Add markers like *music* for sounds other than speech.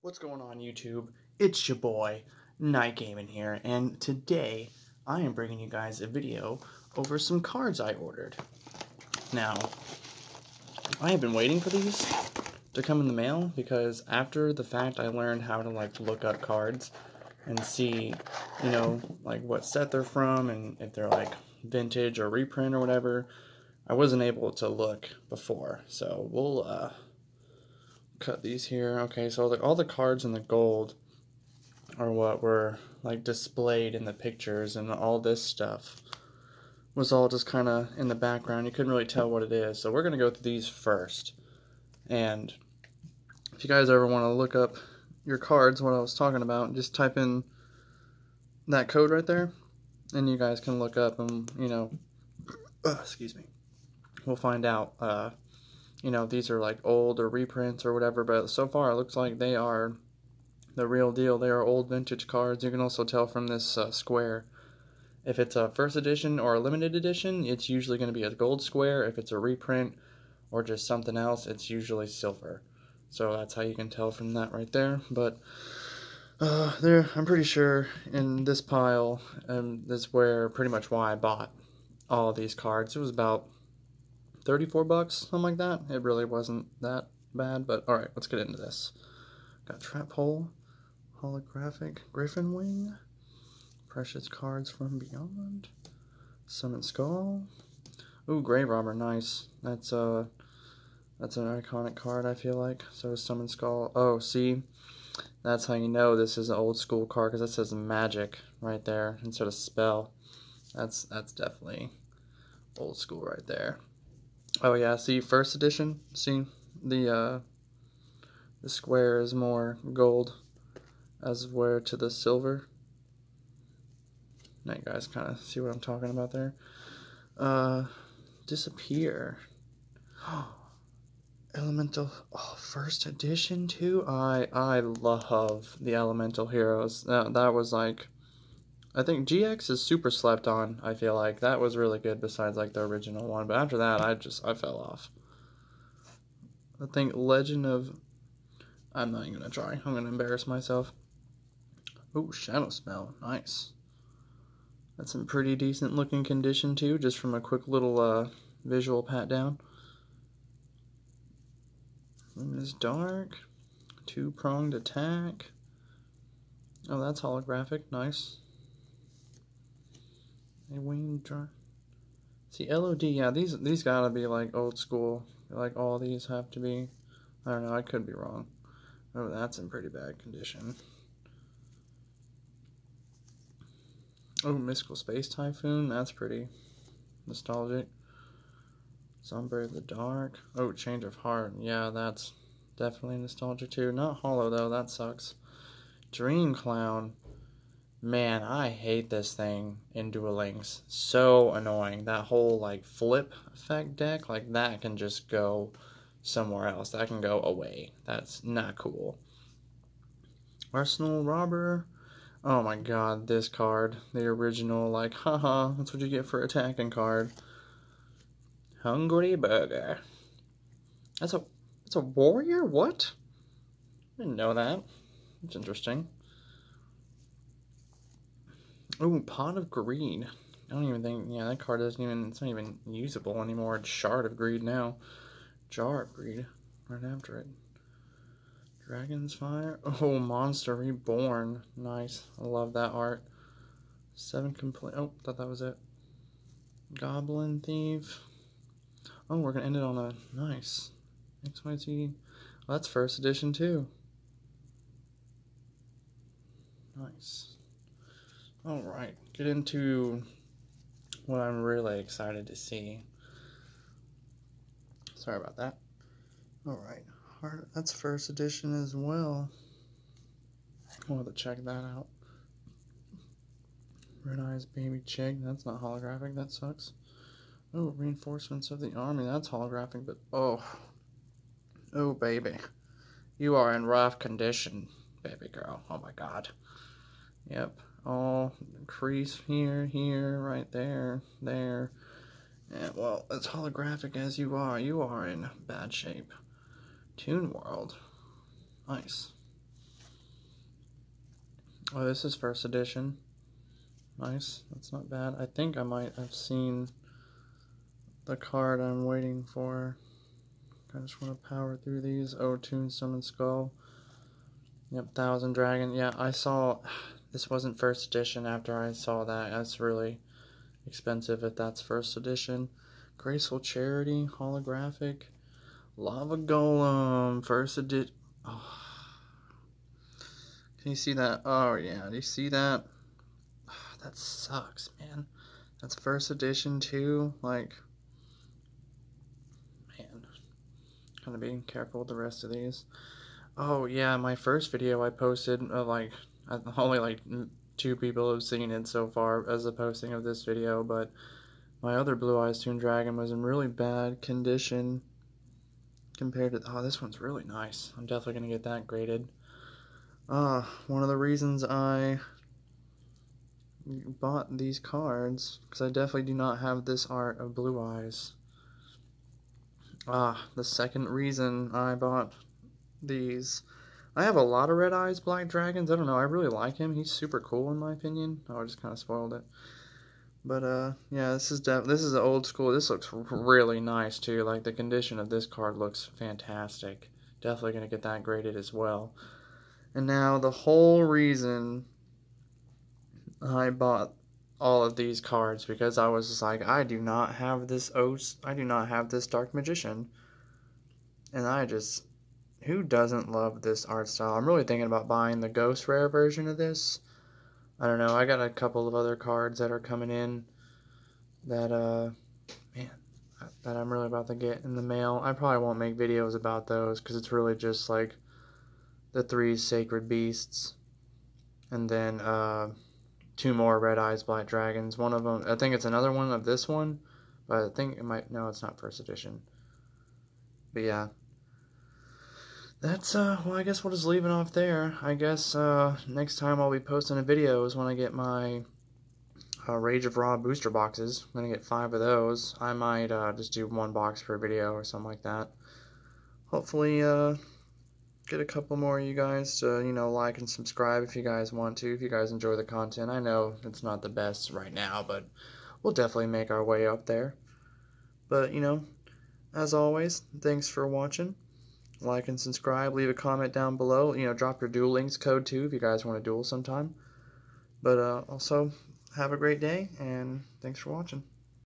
What's going on YouTube? It's your boy, Night Gaming here, and today I am bringing you guys a video over some cards I ordered. Now, I have been waiting for these to come in the mail because after the fact I learned how to like look up cards and see, you know, like what set they're from and if they're like vintage or reprint or whatever. I wasn't able to look before, so we'll uh, cut these here. Okay, so all the cards in the gold are what were like displayed in the pictures, and all this stuff was all just kind of in the background. You couldn't really tell what it is. So we're gonna go through these first, and if you guys ever want to look up your cards, what I was talking about, just type in that code right there, and you guys can look up and you know, uh, *coughs* excuse me, we'll find out. Uh, you know, these are like old or reprints or whatever, but so far it looks like they are the real deal. They are old vintage cards. You can also tell from this uh, square. If it's a first edition or a limited edition, it's usually going to be a gold square. If it's a reprint or just something else, it's usually silver. So that's how you can tell from that right there. But uh, there, I'm pretty sure in this pile, and this is where pretty much why I bought all these cards. It was about 34 bucks, something like that. It really wasn't that bad, but alright, let's get into this. Got Trap Hole, Holographic Griffin Wing, Precious Cards from Beyond, Summon Skull. Ooh, Grave Robber, nice. That's uh that's an iconic card I feel like. So Summon Skull. Oh, see? That's how you know this is an old school card because it says magic right there instead of spell. That's that's definitely old school right there. Oh yeah, see first edition. See the uh, the square is more gold as where to the silver. Now you guys kind of see what I'm talking about there. Uh, disappear. *gasps* Elemental oh, first edition too. I I love the Elemental Heroes. That was like I think GX is super slept on, I feel like. That was really good besides like the original one. But after that, I just, I fell off. I think Legend of... I'm not even to try. I'm to embarrass myself. Oh, Shadow Spell. Nice. That's in pretty decent looking condition too, just from a quick little uh, visual pat down. Is dark. Two-pronged attack. Oh, that's holographic. Nice. A wing dry. See LOD, yeah, these these gotta be like old school. Like all these have to be. I don't know, I could be wrong. Oh, that's in pretty bad condition. Oh, Mystical Space Typhoon, that's pretty nostalgic. Sombre of the Dark. Oh, Change of Heart. Yeah, that's definitely nostalgic too. Not hollow though, that sucks. Dream Clown. Man, I hate this thing in Duel Links. So annoying. That whole like flip effect deck, like that can just go somewhere else. That can go away. That's not cool. Arsenal Robber. Oh my god, this card. The original, like, *laughs* haha, that's what you get for attacking card. Hungry Burger. That's a that's a warrior? What? I didn't know that. That's interesting. Oh, Pot of Greed. I don't even think, yeah, that card doesn't even, it's not even usable anymore. It's Shard of Greed now. Jar of Greed, right after it. Dragon's Fire. Oh, Monster Reborn. Nice. I love that art. Seven complete. Oh, thought that was it. Goblin Thief. Oh, we're going to end it on a nice. XYZ. Well, that's first edition too. Nice. All right, get into what I'm really excited to see. Sorry about that. All right, Heart, that's first edition as well. I'll have to check that out. Red Eyes Baby Chick, that's not holographic, that sucks. Oh, reinforcements of the army, that's holographic, but oh, oh baby, you are in rough condition, baby girl. Oh my god. Yep, all crease here, here, right there, there. And well, as holographic as you are, you are in bad shape. Toon World. Nice. Oh, this is first edition. Nice. That's not bad. I think I might have seen the card I'm waiting for. I just want to power through these. Oh, Tombstone and Skull. Yep, Thousand Dragon. Yeah, I saw... This wasn't first edition after I saw that. That's really expensive if that's first edition. Graceful Charity, holographic. Lava Golem, first edition. *sighs* Oh. Can you see that? Oh, yeah. Do you see that? Oh, *sighs* that sucks, man. That's first edition, too. Like, man. Kind of being careful with the rest of these. Oh, yeah. My first video I posted, uh, like, only like two people have seen it so far as the posting of this video, but my other Blue Eyes Toon Dragon was in really bad condition compared to, oh, this one's really nice. I'm definitely going to get that graded. Uh, one of the reasons I bought these cards, because I definitely do not have this art of Blue Eyes. Ah, the second reason I bought these. I have a lot of Red Eyes Black Dragons. I don't know. I really like him. He's super cool in my opinion. Oh, I just kind of spoiled it. But uh, yeah, this is def this is old school. This looks really nice too. Like the condition of this card looks fantastic. Definitely gonna get that graded as well. And now the whole reason I bought all of these cards because I was just like, I do not have this Oath, I do not have this Dark Magician. And I just, who doesn't love this art style? I'm really thinking about buying the Ghost Rare version of this. I don't know. I got a couple of other cards that are coming in that, uh, man, that I'm really about to get in the mail. I probably won't make videos about those because it's really just like the three Sacred Beasts and then uh, two more Red Eyes Black Dragons. One of them, I think it's another one of this one, but I think it might, no, it's not first edition. But yeah, that's uh well I guess we'll just leave it off there. I guess uh next time I'll be posting a video is when I get my uh, Rage of Ra booster boxes. I'm gonna get five of those. I might uh, just do one box per video or something like that. Hopefully uh get a couple more of you guys to you know like and subscribe if you guys want to if you guys enjoy the content. I know it's not the best right now, but we'll definitely make our way up there. But you know, as always, thanks for watching like and subscribe. Leave a comment down below. You know, drop your Duel Links code too if you guys want to duel sometime. But uh, also, have a great day, and thanks for watching.